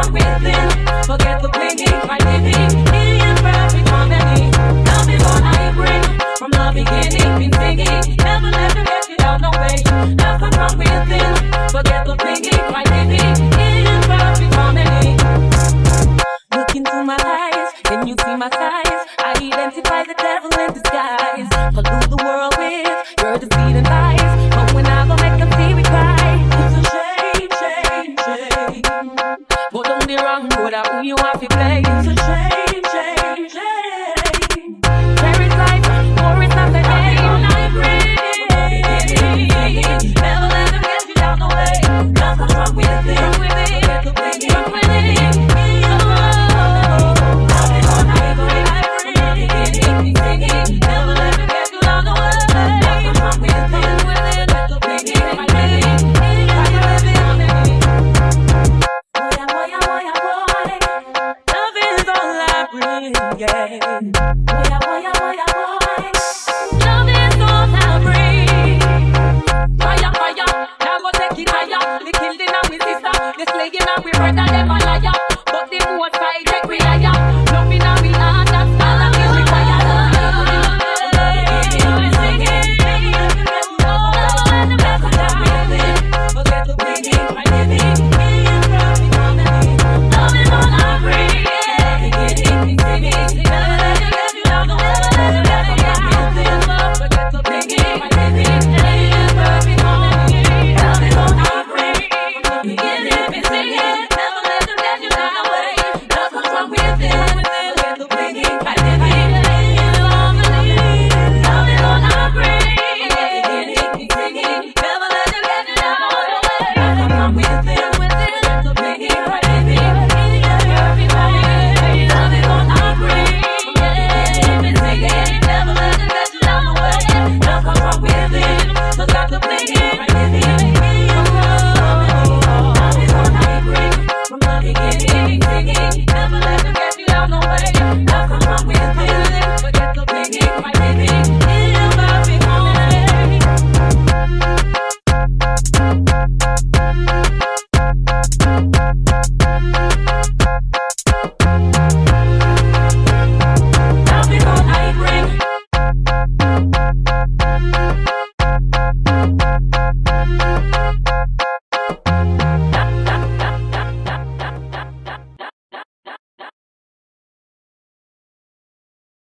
Forget the clinging, my in perfect harmony. Love is I from the beginning. Been singing, never let you down, no way. Love. Forget the my in perfect harmony. Look into my eyes, can you see my identify the devil. down, know that who you have to play. So change, change, change. Where is life, more is not the name. Life rings. Never let them get you down the way. Cause I'm drunk with a.